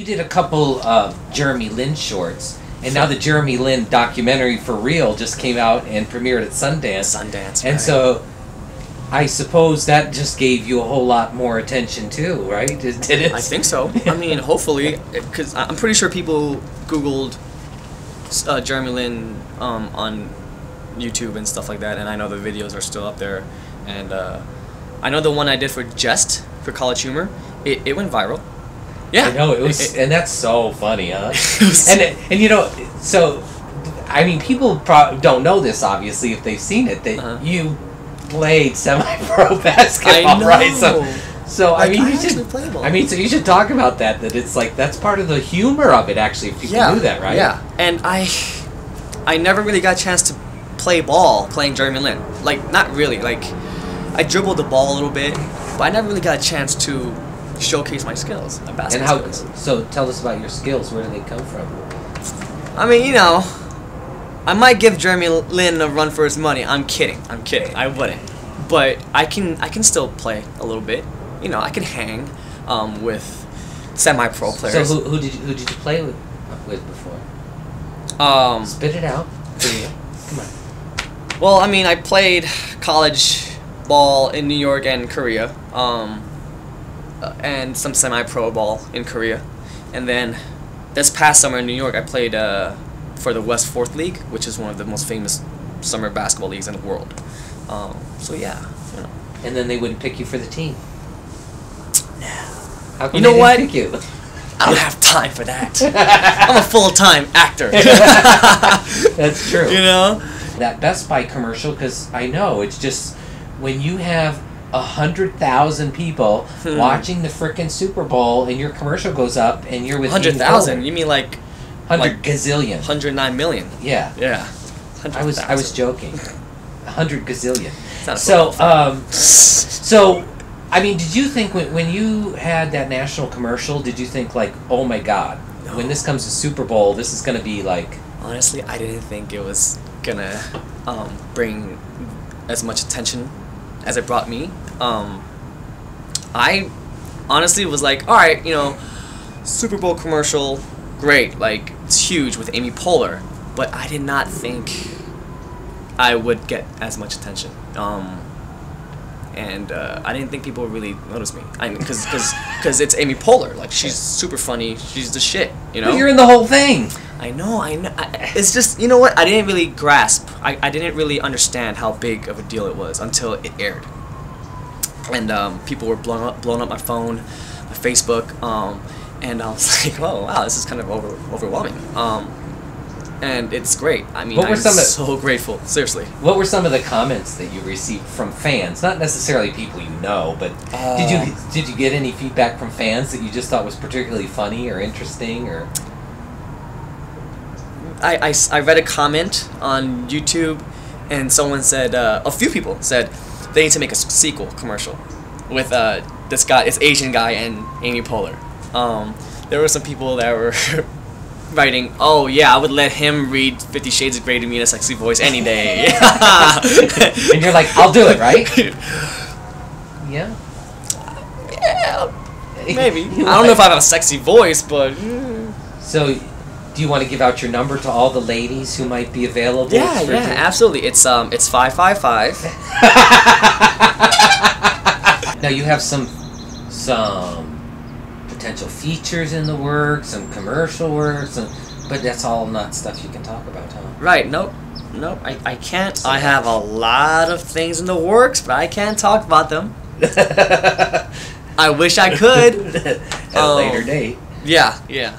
you did a couple of Jeremy Lin shorts, and now the Jeremy Lin documentary for real just came out and premiered at Sundance. Sundance. And right. so, I suppose that just gave you a whole lot more attention too, right? Did, it? I think so. I mean, hopefully, because I'm pretty sure people Googled uh, Jeremy Lin um, on YouTube and stuff like that, and I know the videos are still up there. And uh, I know the one I did for Jest for College Humor, it, it went viral. Yeah, I know it was, and that's so funny, huh? and and you know, so I mean, people pro- don't know this obviously if they've seen it that Uh-huh. you played semi-pro basketball, right? So, so I mean, I you should. I mean, so you should talk about that. That it's like that's part of the humor of it. Actually, if people yeah, knew that, right? Yeah, and I, I never really got a chance to play ball playing Jeremy Lin. Like, not really. Like, I dribbled the ball a little bit, but I never really got a chance to showcase my skills, And how? skills. So tell us about your skills. Where do they come from? I mean, you know, I might give Jeremy Lin a run for his money. I'm kidding. I'm kidding. I wouldn't. But I can I can still play a little bit. You know, I can hang um, with semi-pro players. So who, who did you, who did you play with with before? um, Spit it out. Come on. well, I mean, I played college ball in New York and Korea, um, uh, and some semi-pro ball in Korea, and then this past summer in New York, I played uh, for the West Fourth League, which is one of the most famous summer basketball leagues in the world. Um, so yeah, you know. And then they wouldn't pick you for the team. How come You know they what? pick you? I don't have time for that. I'm a full time actor. That's true. you know? That Best Buy commercial, because I know it's just when you have a hundred thousand people Hmm. watching the frickin' Super Bowl and your commercial goes up and you're with Hundred thousand. You mean like hundred like- gazillion. hundred nine million? Yeah, Yeah. I was I was joking. A hundred gazillion. It's not a So um, so I mean, did you think when when you had that national commercial, did you think like, oh my god, when this comes to Super Bowl, this is gonna be like Honestly, I didn't think it was gonna um, bring as much attention as it brought me. Um, I honestly was like, all right, you know, Super Bowl commercial, great, like it's huge with Amy Poehler, but I did not think I would get as much attention. Um, and uh, I didn't think people would really notice me. I mean, because because it's Amy Poehler, like she's super funny, she's the shit, you know. you're in the whole thing. I know, I know. I, it's just, you know what? I didn't really grasp. I, I didn't really understand how big of a deal it was until it aired. And um, people were blowing up, blowing up my phone, my Facebook, um, and I was like, oh wow, this is kind of over, overwhelming. Um, and it's great. I mean, What were I'm some of- so grateful. Seriously. What were some of the comments that you received from fans? Not necessarily people you know, but did you Uh. did you get any feedback from fans that you just thought was particularly funny or interesting or? I, I s- I read a comment on YouTube, and someone said, uh, a few people said, they need to make a sequel commercial with uh, this guy, this Asian guy, and Amy Poehler. Um, there were some people that were writing, oh yeah, I would let him read Fifty Shades of Grey to me in a sexy voice any day. And you're like, I'll do it, right? Yeah. yeah, maybe. I don't know if I have a sexy voice, but. So, do you want to give out your number to all the ladies who might be available? yeah, for- yeah, absolutely. It's um, it's five five five. Now you have some some potential features in the works, some commercial works, some, but that's all not stuff you can talk about, huh? Right, nope. Nope, I, I can't. I have a lot of things in the works, but I can't talk about them. I wish I could. At a Um, later date. Yeah, yeah.